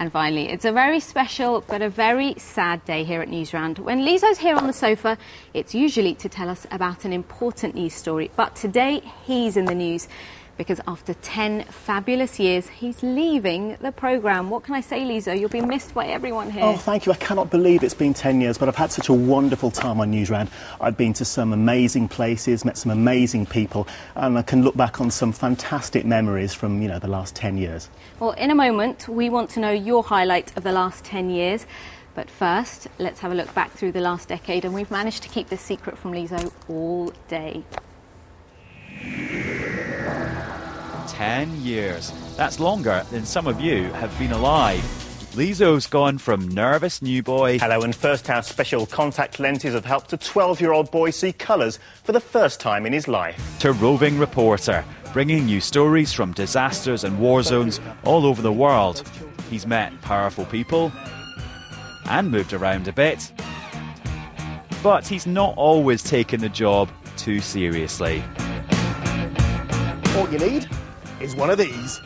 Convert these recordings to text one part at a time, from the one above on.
And finally, it's a very special but a very sad day here at Newsround. When Lizo's here on the sofa, it's usually to tell us about an important news story. But today, he's in the news because after 10 fabulous years, he's leaving the programme. What can I say, Lizo? You'll be missed by everyone here. Oh, thank you. I cannot believe it's been 10 years, but I've had such a wonderful time on Newsround. I've been to some amazing places, met some amazing people, and I can look back on some fantastic memories from, you know, the last 10 years. Well, in a moment, we want to know your highlight of the last 10 years. But first, let's have a look back through the last decade, and we've managed to keep this secret from Lizo all day. 10 years. That's longer than some of you have been alive. Lizo's gone from nervous new boy. Hello, and first our special contact lenses have helped a 12 year old boy see colours for the first time in his life. To roving reporter, bringing you stories from disasters and war zones all over the world. He's met powerful people and moved around a bit. But he's not always taken the job too seriously. All you need is one of these.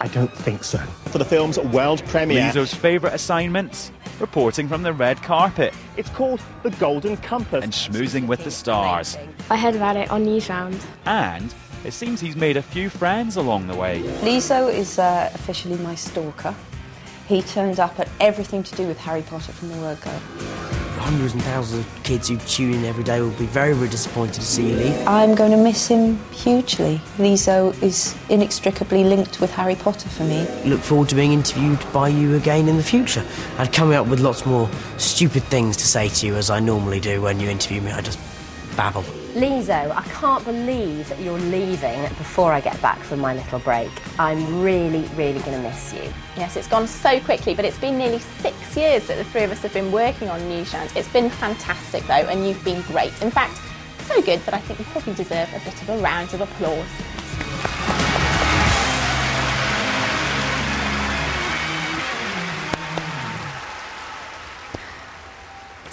I don't think so. For the film's world premiere. Lizo's favourite assignments? Reporting from the red carpet. It's called The Golden Compass. And schmoozing with the stars. I heard about it on Newsround. And it seems he's made a few friends along the way. Lizo is uh, officially my stalker. He turns up at everything to do with Harry Potter from the word go hundreds and thousands of kids who tune in every day will be very, very disappointed to see you leave. I'm going to miss him hugely. Lizo is inextricably linked with Harry Potter for me. Look forward to being interviewed by you again in the future and coming up with lots more stupid things to say to you as I normally do when you interview me. I just babble. Lizo, I can't believe that you're leaving before I get back from my little break. I'm really, really going to miss you. Yes, it's gone so quickly, but it's been nearly six years that the three of us have been working on Newsround. It's been fantastic, though, and you've been great. In fact, so good that I think you probably deserve a bit of a round of applause.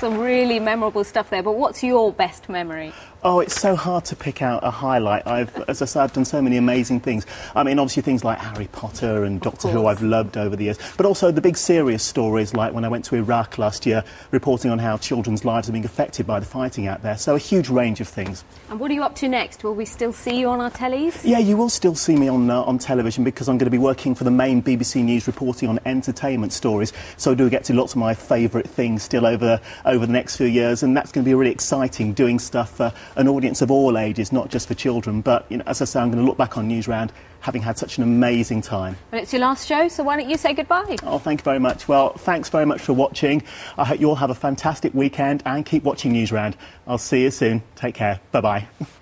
Some really memorable stuff there, but what's your best memory? Oh, it's so hard to pick out a highlight. I've, as I said, I've done so many amazing things. I mean, obviously things like Harry Potter and Doctor Who I've loved over the years, but also the big serious stories like when I went to Iraq last year, reporting on how children's lives are being affected by the fighting out there. So a huge range of things. And what are you up to next? Will we still see you on our tellies? Yeah, you will still see me on uh, on television because I'm going to be working for the main BBC News reporting on entertainment stories. So I do get to lots of my favourite things still over over the next few years, and that's going to be really exciting doing stuff. for an audience of all ages, not just for children. But you know, as I say, I'm going to look back on Newsround having had such an amazing time. Well, it's your last show, so why don't you say goodbye? Oh, thank you very much. Well, thanks very much for watching. I hope you all have a fantastic weekend and keep watching Newsround. I'll see you soon. Take care. Bye bye.